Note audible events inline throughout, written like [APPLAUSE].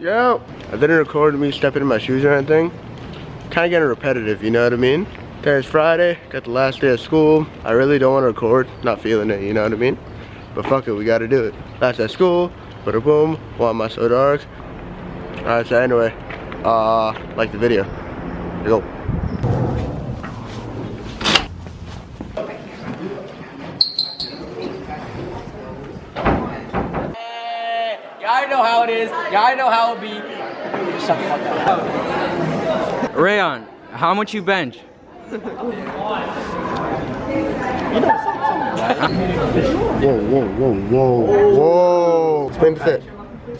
Yo! I didn't record me stepping in my shoes or anything. Kind of getting repetitive, you know what I mean? Today's Friday, got the last day of school. I really don't want to record, not feeling it, you know what I mean? But fuck it, we gotta do it. Last day of school, but a boom, why am I so dark? Alright, so anyway, uh, like the video. Go. Yeah, I know how it is. Yeah, I know how it be. Shut the fuck up. Rayon, how much you bench? Whoa, whoa, whoa, whoa, whoa. Explain the fit.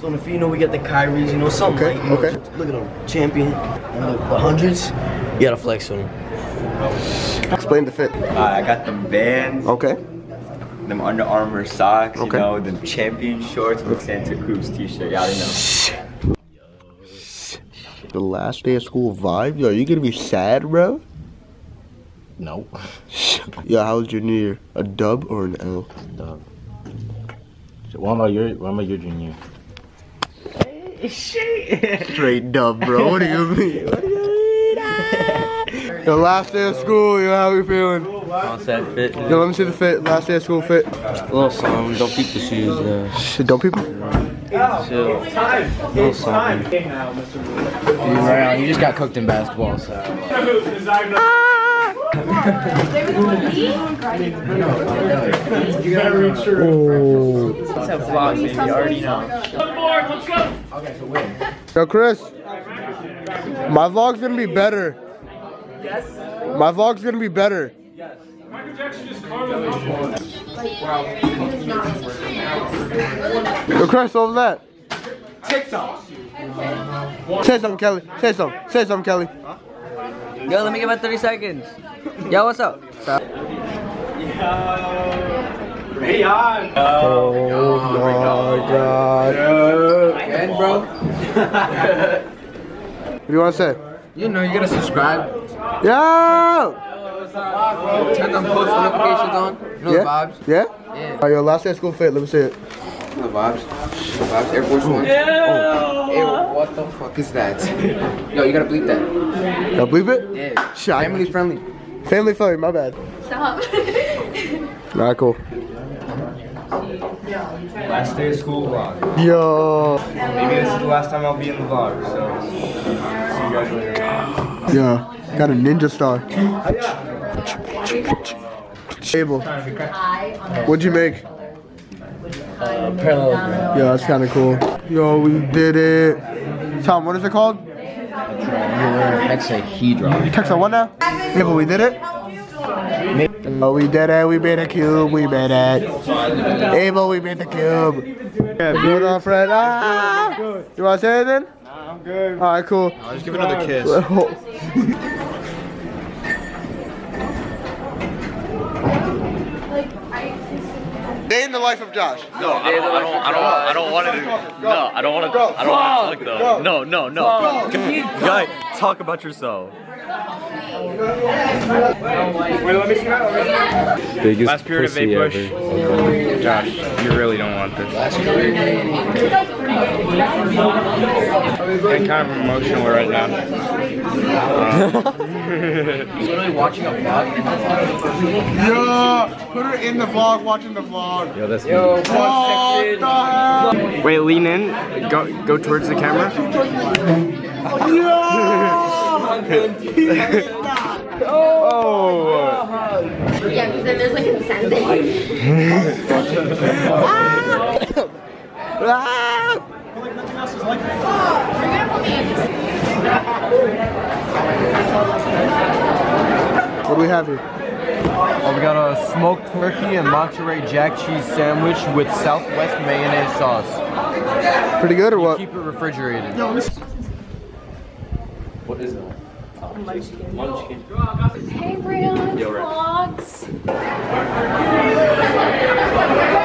So on the feet, you know, we get the Kyries, you know, something Okay, like, you know, okay. look at them, champion, and the, the hundreds, you gotta flex on them. Explain the fit. Uh, I got the Vans, Okay. Them Under Armour socks, Okay. you know, them champion shorts with Santa Cruz t-shirt. Y'all know. The last day of school vibe? Yo, are you gonna be sad, bro? No. [LAUGHS] Yo, how was your new year? A dub or an L? Dub. What about your What about your junior? Straight dub, bro. What do you [LAUGHS] mean? What do you mean? [LAUGHS] Yo, last day of school, yo, how we feeling? Set fit. Yo, let me see the fit. Last day of school fit. A little something. Don't peek the shoes. Uh, Shit, don't people? chill. A little something. Rayon, you just got cooked in basketball, so. Let's have vlogs, baby. You already know. One more. Let's go. Okay, so win. Yo, Chris. My vlog's gonna be better. Yes. My vlog's gonna be better. Yo, Chris, what was that? TikTok. Say something, Kelly. Say something. Say something, Kelly. Yo, let me give it 30 seconds. Yo, what's up? Oh my god. And bro, What do you want to say? you know you gotta subscribe. Yo! Turn on post notifications on. You know Yeah? the vibes. Yeah? Yeah. Alright, yo, last day of school fit. Let me see it. The vibes. The vibes. Air Force One. Oh. Hey, what the fuck is that? [LAUGHS] Yo, you gotta bleep that. Y'all believe it? Yeah. Shit, Family friendly. Family friendly, my bad. Stop. [LAUGHS] Alright, cool. Last day of school vlog. Yo. Maybe this is the last time I'll be in the vlog, so see you guys later. Yeah. Got a ninja star. Oh, Table. What'd you make? Parallel. Yo, that's kind of cool. Yo, we did it. Tom, what is it called? Hexahedron. Text on what now? Yeah, but we did it. Oh, we did it. We made a cube. We made it. Abel, we made the cube. Yeah, good on, Fred. Ah! You want to say anything? Nah, I'm good. All right, cool. I'll just give another kiss. [LAUGHS] Day in the life of Josh. No, I don't, I don't, I don't, I don't want to. No, I don't want to. I don't want to. Though. No, no, no. Guy, talk about yourself. Biggest Last period of pussy vape push. ever. Josh, you really don't want this. I'm kind of emotional right now. Literally watching a vlog. Yo, put her in the vlog, watching the vlog. Yo, that's Yo, me. vlog section. Wait, lean in. Go, go towards the camera. [LAUGHS] Oh. oh. yeah, because then there's like [LAUGHS] [LAUGHS] incentive. What do we have here? Oh, we got a smoked turkey and Monterey Jack cheese sandwich with Southwest mayonnaise sauce. Pretty good or what? Keep it refrigerated. What is it? Munchkin. Hey, Brian. Vlogs. [LAUGHS]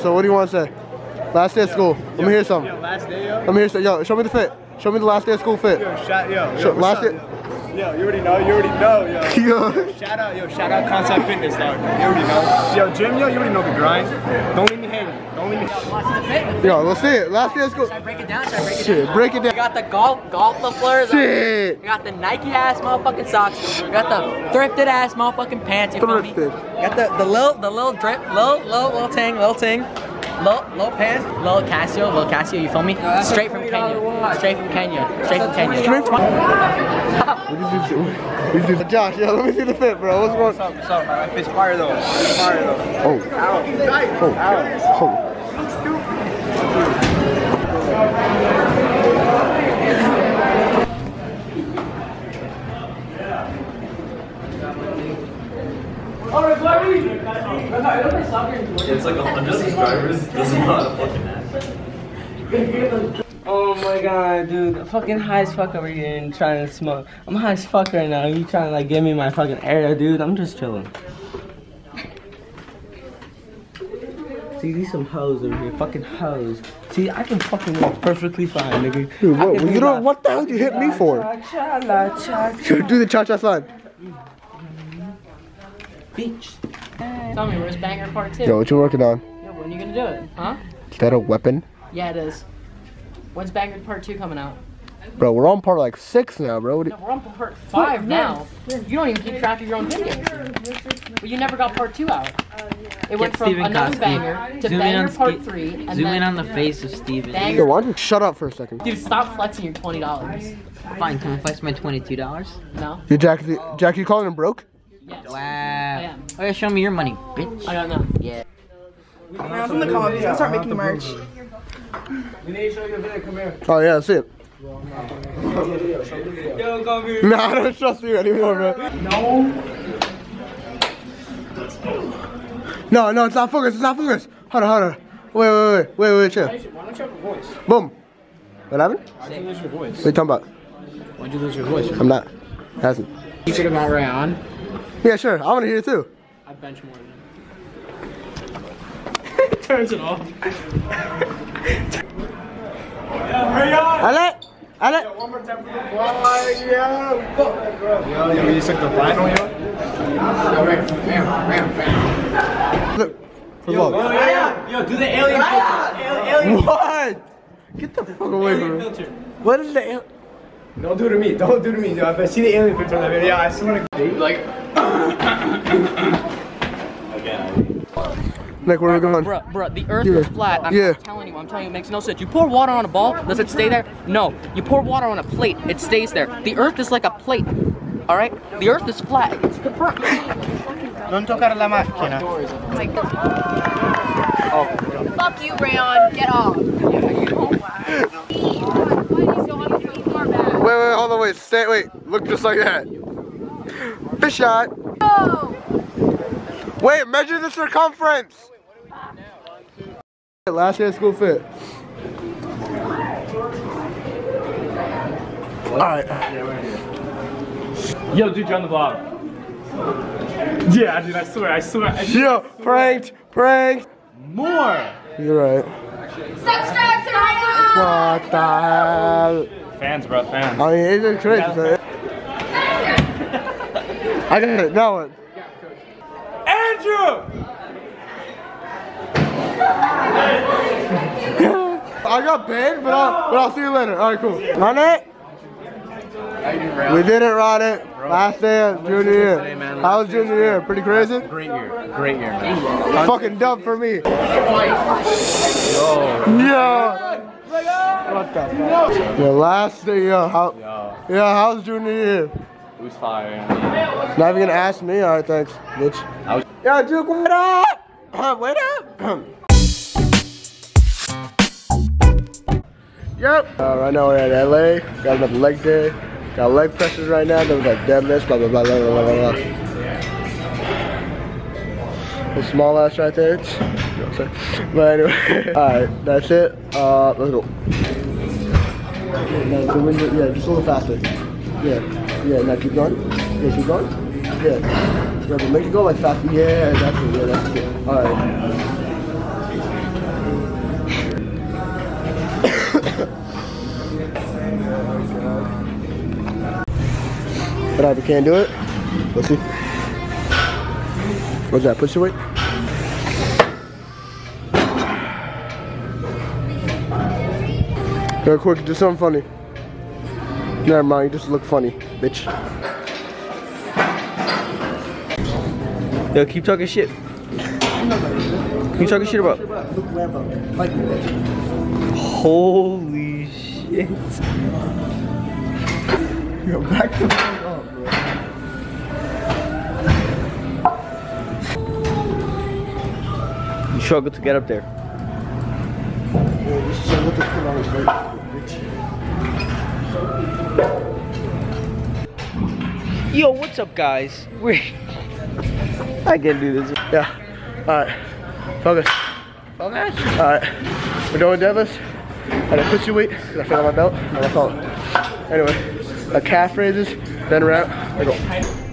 So what do you want to say? Last day of school. Let me hear something. Last day, yo. Let me hear some. Yo, show me the fit. Show me the last day of school fit. Shot, yo. Show, last day. Yo, you already know. You already know. Yo. [LAUGHS] Yo. Shout out, yo. Shout out Khancept Fitness, dog. You already know. Yo, Jim, yo, you already know the grind. Don't Yo, let's see it. Last day of school. Should I break it down? Should I break it Shit, down? break it We got the golf golf LaFleurs. Shit. We got the Nike ass motherfucking socks. We got the thrifted ass motherfucking pants. You feel me? Thrifted. We got the the little the little drip, little little little ting, little ting. Low, low pants, low Casio, low Casio, you feel me? Straight from Kenya. Straight from Kenya. Straight from Kenya. Straight from- We do- Josh, yo, let me see the fit, bro. What's going on? What's up, man? It's fire though. It's fire though. Oh. Oh. Oh. It's like 100 subscribers. This is not a fucking ad. Oh my god, dude. Fucking high as fuck over here and trying to smoke. I'm high as fuck right now. You trying to like give me my fucking area, dude? I'm just chilling. See, these some hoes over here. Fucking hoes. See, I can fucking walk perfectly fine, nigga. Dude, what, you do don't, what the hell did you hit me for? Cha la cha cha. Do the cha-cha sign. Beach. Tell me, where's Banger Part 2? Yo, what you working on? Yo, when are you gonna do it? Huh? Is that a weapon? Yeah, it is. When's Banger Part 2 coming out? Bro, we're on part like six now, bro. What No, we're on part 5 now. You don't even keep track of your own videos. But you never got Part 2 out. It went Get from Steven another Koski. banger to Zoom in Banger on Part Ski- 3. And Zoom then in on the face of Steven. you- Yo, Banger. why don't you shut up for a second? Dude, stop flexing your $20. Fine, can I flex my $22? No? You Jack, Jack, you calling him broke? Yes. Wow. am. Oh, okay, show me your money, bitch. I don't know. Yeah. I'm from the comments. I'll start making merch. We need to show your video. Come here. Oh yeah, I it. Yo, come here. I don't trust you anymore, bro. No. No, no, it's not focused. It's not focused. Hold on, hold on. Wait, wait, wait, wait, wait, chill. Why don't you have a voice? Boom. What happened? Why'd you lose your voice? What are you talking about? Why'd you lose your voice? I'm not. It Hasn't. You think about Rayon? Yeah, sure. I want to hear it too. I bench more than him. [LAUGHS] Turns it off. [LAUGHS] Alec, Alec. One more time for the fly, yeah. Yo, yo, you took the final, yo? Look. For vlog. Yo, do the alien filter. What? Get the fuck away from me. What is the? al- Don't do it to me. Don't do it to me. Yo, if I see the alien picture on that video, I swear to Like, Like where we going? Bruh, bruh, the earth Yeah. is flat. I'm Yeah. telling you, I'm telling you, it makes no sense. You pour water on a ball, does it stay there? No. You pour water on a plate, it stays there. The earth is like a plate. Alright? The earth is flat. It's confirmed. non toccare la macchina. Fuck you, Rayon. Get off. Wait, wait, hold on, wait. Stay, wait. Look just like that. Fish shot. Wait, measure the circumference. Last day of school fit. All right. Yo, dude, you're on the vlog. Yeah, dude, I swear, I swear. I Yo, pranked, pranked. More! You're right. Subscribe to my What the hell? Fans, bro, fans. I mean, it's just crazy. man. I got it. Now what? Andrew! I got banned, but I'll, but I'll see you later. All right, cool. Run it. We did it, run it. Last day of junior year. How was junior year? Pretty crazy? Great year. Great year, man. Fucking dumb for me. Yo. What the fuck? Your last day, yo. How, Yo, yeah, how's junior year? it was fire. Not even gonna ask me? Alright, thanks, bitch. Yo, Duke, what up? [CLEARS THROAT] Wait up. [CLEARS THROAT] yep. Uh, right now we're at LA. Got another leg day. Got leg presses right now. Then we got deadlifts. Blah blah blah blah blah blah blah. The small ass right there. It's, you know? But anyway, [LAUGHS] alright, that's it. Uh, let's go. No, zoom in, yeah, just a little faster. Yeah, yeah, now keep going. Yeah, keep going. Yeah. Yeah, but make it go like fast. Yeah, that's it. Yeah, that's it. All right. But I can't do it. Let's see. What's that, pussy weight? Go quick, do something funny. Never mind, you just look funny, bitch. Yo, keep talking shit. Keep talking shit about. Fight me, bitch. Holy shit. Yo, back the You struggle to get up there. Yeah, you should look at on his face, bitch. Yo, what's up, guys? We're. I can't do this. Yeah. Alright. Focus. Focus. Alright. We're doing deadlifts. At a pussy weight, because I fell on my belt. And I fell. Anyway, a calf raises, then around. I go.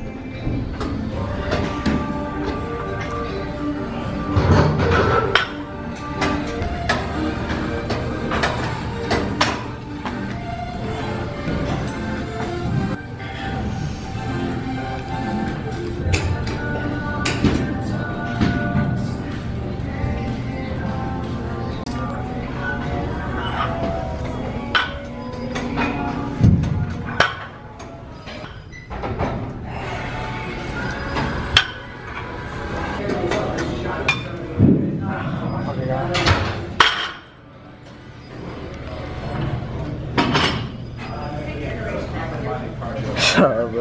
Hey, let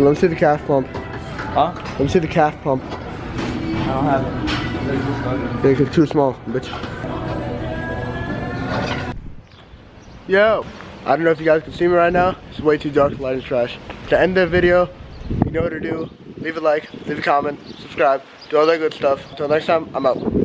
me see the calf pump. Huh? Let me see the calf pump. I don't have it. It's too small, bitch. Yo, I don't know if you guys can see me right now. It's way too dark, the light is trash. To end the video, you know what to do. Leave a like, leave a comment, subscribe, do all that good stuff. Until next time, I'm out.